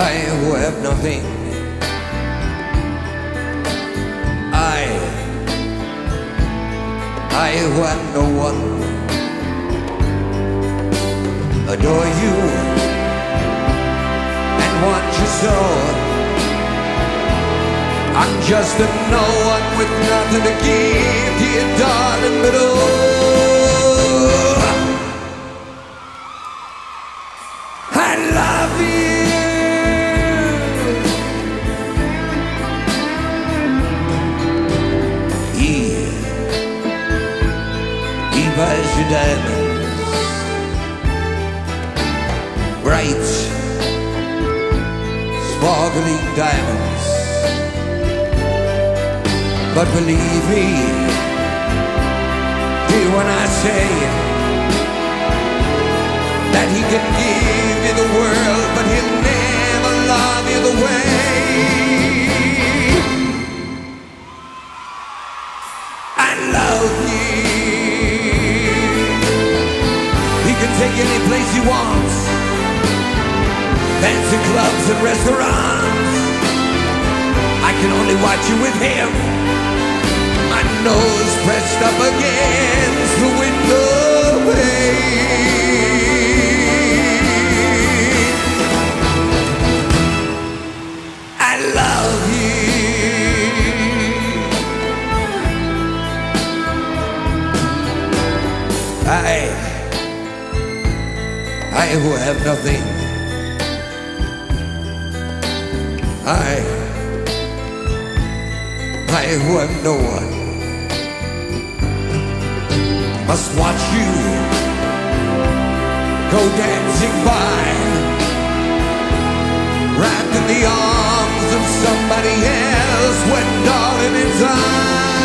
I who have nothing. I, I who have no one, adore you and want you so. I'm just a no one with nothing to give you, darling, but oh, Eve buys you diamonds, bright, sparkling diamonds. But believe me, dear, when I say that he can give any place he wants, fancy clubs and restaurants. I can only watch you with him. My nose pressed up against the window pane. I love you. I, I who have nothing. I, I who have no one must watch you go dancing by, wrapped in the arms of somebody else. When darling, it's I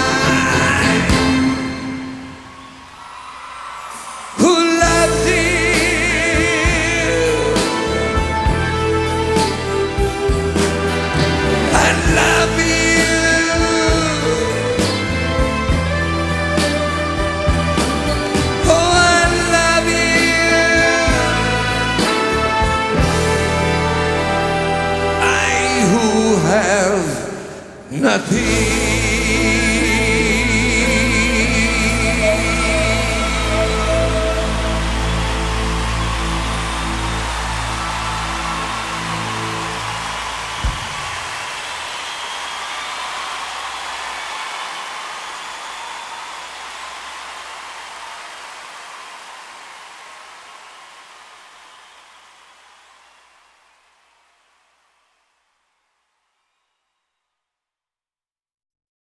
have nothing.